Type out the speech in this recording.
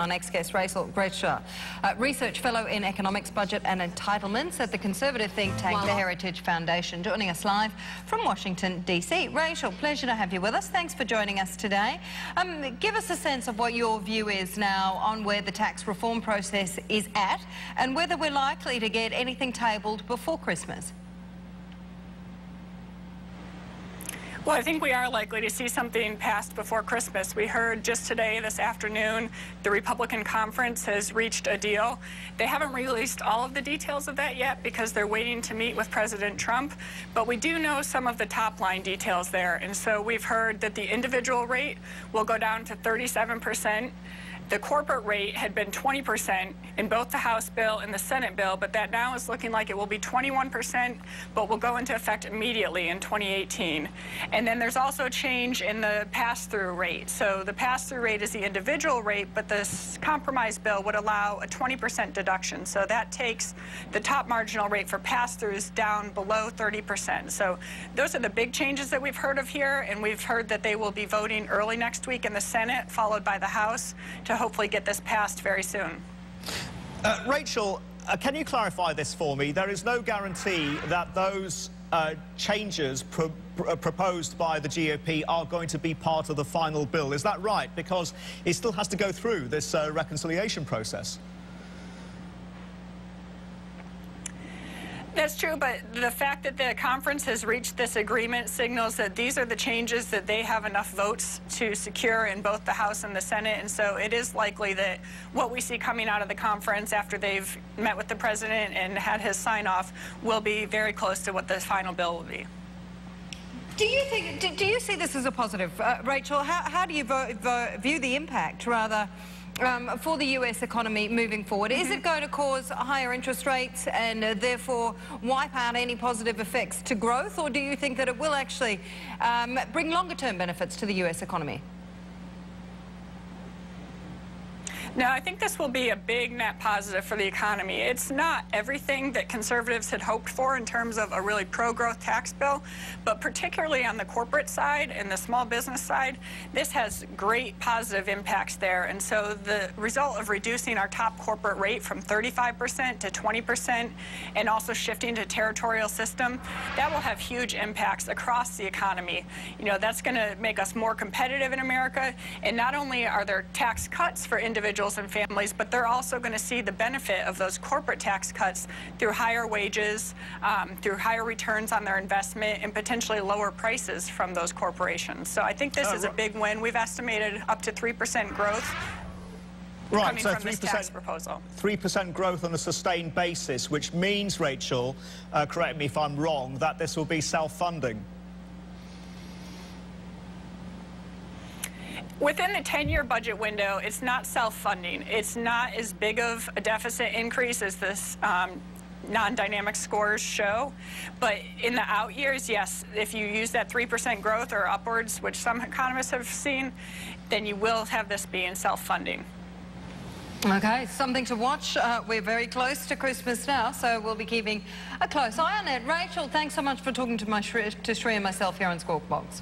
Our next guest, Rachel Greszler, uh, research fellow in economics, budget and entitlements at the conservative think tank, the Heritage Foundation, joining us live from Washington, D.C. Rachel, pleasure to have you with us. Thanks for joining us today. Um, give us a sense of what your view is now on where the tax reform process is at and whether we're likely to get anything tabled before Christmas. Well, I think we are likely to see something passed before Christmas. We heard just today, this afternoon, the Republican conference has reached a deal. They haven't released all of the details of that yet because they're waiting to meet with President Trump, but we do know some of the top line details there. And so we've heard that the individual rate will go down to 37 percent. The corporate rate had been 20% in both the House bill and the Senate bill, but that now is looking like it will be 21%, but will go into effect immediately in 2018. And then there's also a change in the pass-through rate. So the pass-through rate is the individual rate, but this compromise bill would allow a 20% deduction. So that takes the top marginal rate for pass-throughs down below 30%. So those are the big changes that we've heard of here, and we've heard that they will be voting early next week in the Senate, followed by the House, to hopefully get this passed very soon. Uh, Rachel, uh, can you clarify this for me? There is no guarantee that those uh, changes pro uh, proposed by the GOP are going to be part of the final bill. Is that right? Because it still has to go through this uh, reconciliation process. That's true, but the fact that the conference has reached this agreement signals that these are the changes that they have enough votes to secure in both the House and the Senate. And so it is likely that what we see coming out of the conference after they've met with the president and had his sign off will be very close to what the final bill will be. Do you think? Do, do you see this as a positive, uh, Rachel? How, how do you view the impact, rather? Um, for the US economy moving forward? Mm -hmm. Is it going to cause higher interest rates and uh, therefore wipe out any positive effects to growth, or do you think that it will actually um, bring longer term benefits to the US economy? No, I think this will be a big net positive for the economy. It's not everything that conservatives had hoped for in terms of a really pro-growth tax bill, but particularly on the corporate side and the small business side, this has great positive impacts there. And so the result of reducing our top corporate rate from 35% to 20% and also shifting to territorial system, that will have huge impacts across the economy. You know, that's going to make us more competitive in America. And not only are there tax cuts for individuals individuals and families, but they're also going to see the benefit of those corporate tax cuts through higher wages, um, through higher returns on their investment, and potentially lower prices from those corporations. So I think this uh, is a big win. We've estimated up to 3% growth Right, so 3%, 3% growth on a sustained basis, which means, Rachel, uh, correct me if I'm wrong, that this will be self-funding. Within the 10-year budget window, it's not self-funding. It's not as big of a deficit increase as this um, non-dynamic scores show. But in the out years, yes, if you use that 3% growth or upwards, which some economists have seen, then you will have this being self-funding. Okay, something to watch. Uh, we're very close to Christmas now, so we'll be keeping a close eye on it. Rachel, thanks so much for talking to, my, to Sri and myself here on Squawk Box.